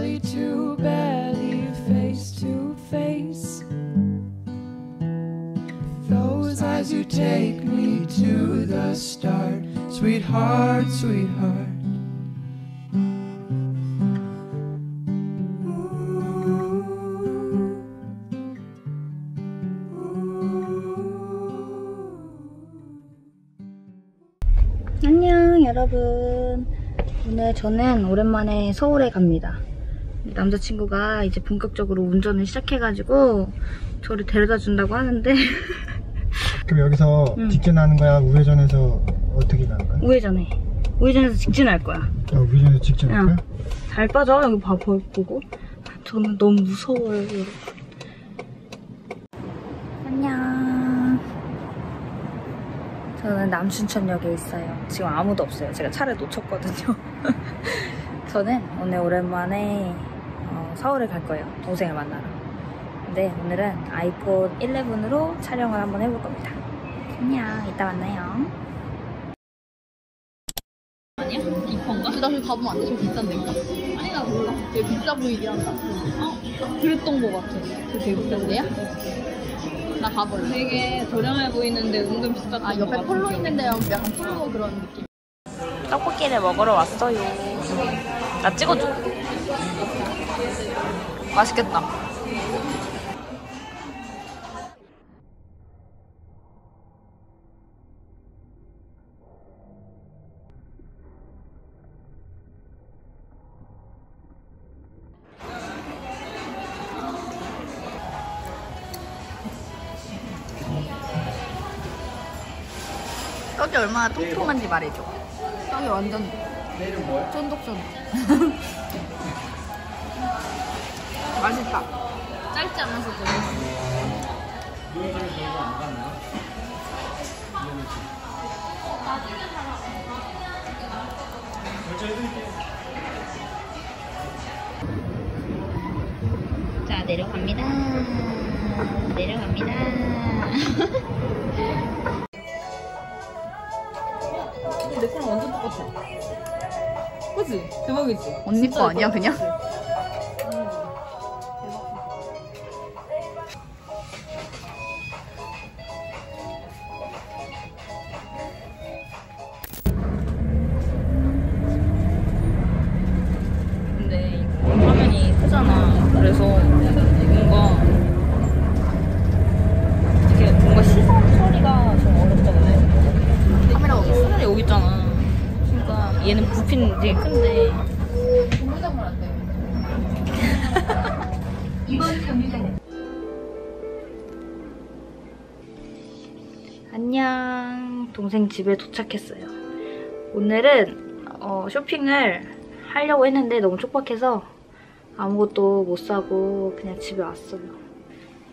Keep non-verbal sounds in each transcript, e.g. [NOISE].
belly to belly, face to face. Those eyes you take me to the start, sweetheart, sweetheart. 안녕 여러분 오늘 저는 오랜만에 서울에 갑니다 남자친구가 이제 본격적으로 운전을 시작해가지고 저를 데려다 준다고 하는데 [LAUGHS] 그럼 여기서 응. 직진하는 거야? 우회전해서 어떻게 가는 거야? 우회전해. 우회전해서 직진할 거야. 어, 우회전해서 직진할 거야? 잘 빠져. 여기 봐 보- 보고. 저는 너무 무서워요. 여러분 안녕. 저는 남춘천역에 있어요. 지금 아무도 없어요. 제가 차를 놓쳤거든요. [LAUGHS] 저는 오늘 오랜만에 어, 서울에 갈 거예요 동생을 만나러 근데 오늘은 아이폰 11으로 촬영을 한번 해볼 겁니다 안녕 이따 만나요 나 그거 가보면 안 돼? 좀 비싼데 인가? 아니 나 몰라 되게 비싸 보이긴 한다 어? 그랬던 거 같아 그게 되게 비싼 데야? 나 가볼래 되게 저렴해 보이는데 은근 비쌌던 아것 옆에 폴로. 있는데 약간 프로 그런 느낌 떡볶이를 먹으러 왔어요. 나 찍어줘. 맛있겠다. 떡이 얼마나 통통한지 말해줘. 떡이 완전 쫀득쫀득 [LAUGHS] 맛있다 짧지 않아서. 자, 내려갑니다. 내려갑니다. 내 거랑 완전 똑같아. 그치? 대박이지? 언니 거 아니야 그냥? 그래서 뭔가 이게 뭔가 시선 처리가 좀. 카메라가 어디 있어? 화면이 여기 있잖아. 그러니까 얘는 부피는 되게 큰데 공부장물 [LAUGHS] 안돼 안녕. 동생 집에 도착했어요. 오늘은 어, 쇼핑을 하려고 했는데 너무 촉박해서 아무것도 못 사고 그냥 집에 왔어요.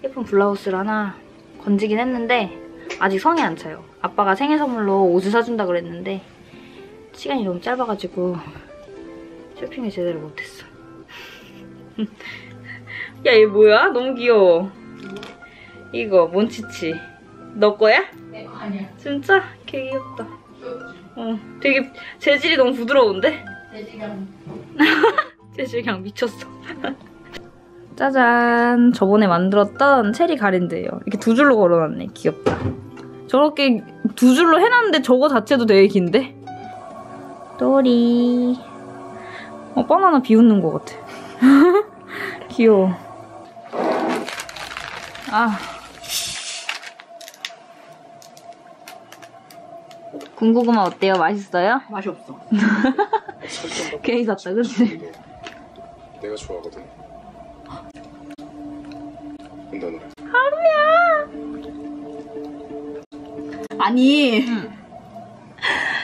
예쁜 블라우스를 하나 건지긴 했는데 아직 성이 안 차요. 아빠가 생일 선물로 옷을 사준다 그랬는데 시간이 너무 짧아가지고 쇼핑을 제대로 못했어. [LAUGHS] 야, 얘 뭐야? 너무 귀여워. 이거 몬치치. 너 거야? 아니야 진짜? 개 귀엽다. 어, 되게 재질이 너무 부드러운데? 돼지랑 [LAUGHS] 재질감 미쳤어. [LAUGHS] 짜잔. 저번에 만들었던 체리 가랜드예요. 이렇게 두 줄로 걸어놨네. 귀엽다. 저렇게 두 줄로 해놨는데 저거 자체도 되게 긴데? 또리. 어, 바나나 비웃는 것 같아. [LAUGHS] 귀여워. 아. 군고구마 어때요? 맛있어요? 맛이 없어 [LAUGHS] 괜히 샀다, 그치? 내가 좋아하거든. 온다 노래. 아니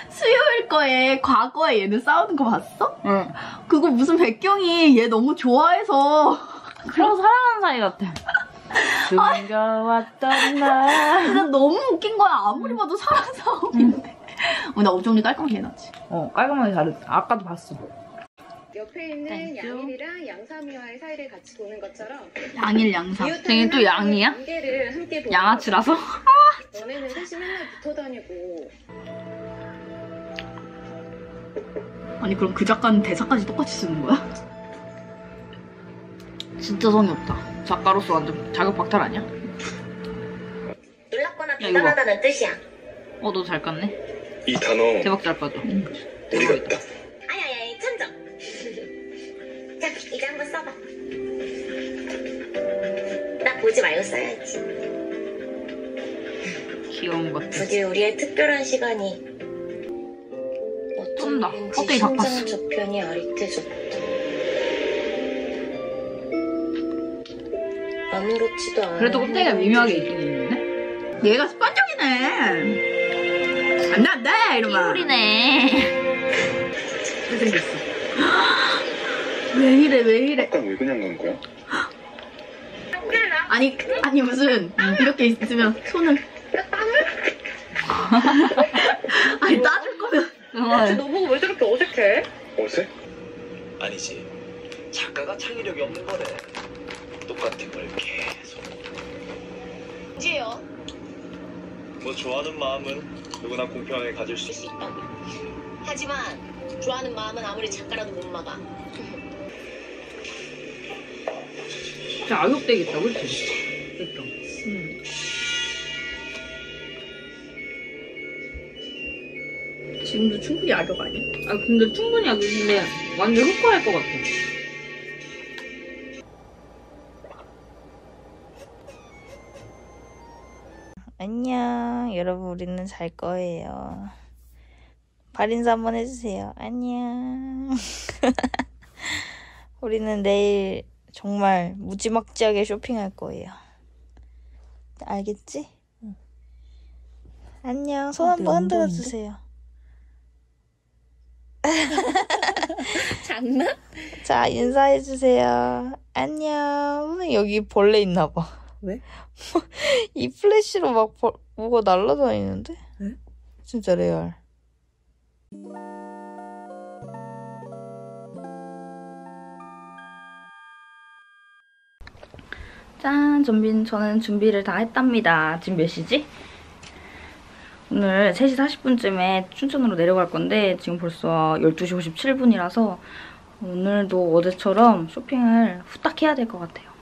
수요일 거에 과거에 얘는 싸우는 거 봤어? 응. 그거 무슨 배경이 얘 너무 좋아해서 그럼 사랑하는 사이 같아. [LAUGHS] 숨겨왔던 날. 진짜 너무 웃긴 거야 아무리 봐도 사랑 싸움인데 어, 나 어정리 깔끔하게 해놨지 어, 깔끔하게 잘했다. 아까도 봤어. 옆에 있는 thank you. 양일이랑 양삼이와의 사이를 같이 보는 것처럼 양일 양삼 쟤는 또 양이야? 관계를 함께 보는 양아치라서? 너네는 셋이 맨날 붙어 다니고 아니 그럼 그 작가는 대사까지 똑같이 쓰는 거야? 진짜 성의 없다. 작가로서 완전 자격 박탈 아니야? 놀랍거나 이거 봐. 대단하다는 뜻이야. 어, 너 잘 깠네. 이 단어 대박 잘 까줘. 우리 같다. 말고 써야지. 귀여운 것들. 부디 우리의 특별한 시간이 쏜다. 어쩐지 껍데기 다 깠어. 심장 저편이 아릿해졌다. 아무렇지도 않아. 그래도 껍데기가 미묘하게 있긴 있는데? 얘가 습관적이네. 안 돼, 안 돼! 이러면. 삐리네. 잘생겼어. [GASPS] 왜 이래, 왜 이래. 아까 왜 그냥 간 거야? 아니, 아니, 무슨, 이렇게 있으면 손을. [LAUGHS] 아니, 따줄 거면. 너 보고 왜 저렇게 어색해? 어색? 아니지. 작가가 창의력이 없는 거래. 똑같은 걸 계속. 지요. 뭐 좋아하는 마음은 누구나 공평하게 가질 수 있어. 하지만 좋아하는 마음은 아무리 작가라도 못 막아. 진짜 악역되겠다, 그치? 그니까. 지금도 충분히 아력 아니야? 아, 근데 충분히 악역인데 완전 흑화할 것 같아. 안녕. 여러분, 우리는 잘 거예요. 발 인사 한번 해주세요. 안녕. [LAUGHS] 우리는 내일 정말 무지막지하게 쇼핑할 거예요. 알겠지? 응. 안녕. 손 한번 흔들어 주세요. [LAUGHS] 장난? 자, 인사해 주세요. 안녕. 선생님, 여기 벌레 있나 봐. 왜? [LAUGHS] 이 플래시로 막 벌, 뭐가 날아다니는데? 왜? 진짜 레알. 짠! 준비, 저는 준비를 다 했답니다. 지금 몇 시지? 오늘 3시 40분쯤에 춘천으로 내려갈 건데 지금 벌써 12시 57분이라서 오늘도 어제처럼 쇼핑을 후딱 해야 될 것 같아요.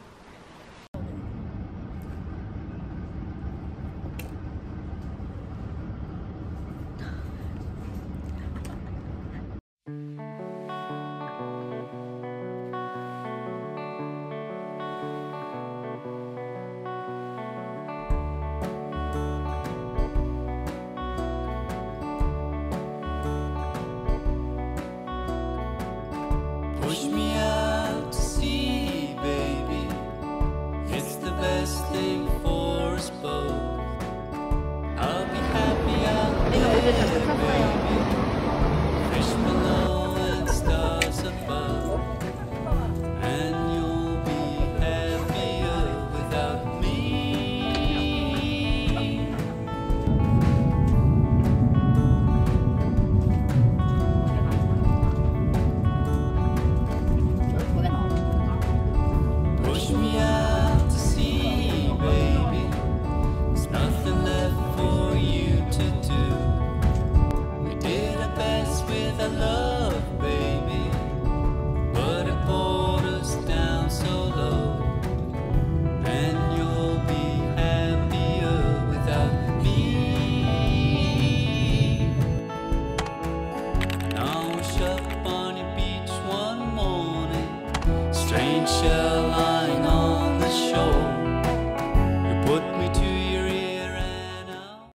Push me out to sea, baby. It's the best thing for us both. I'll be happy out there, baby.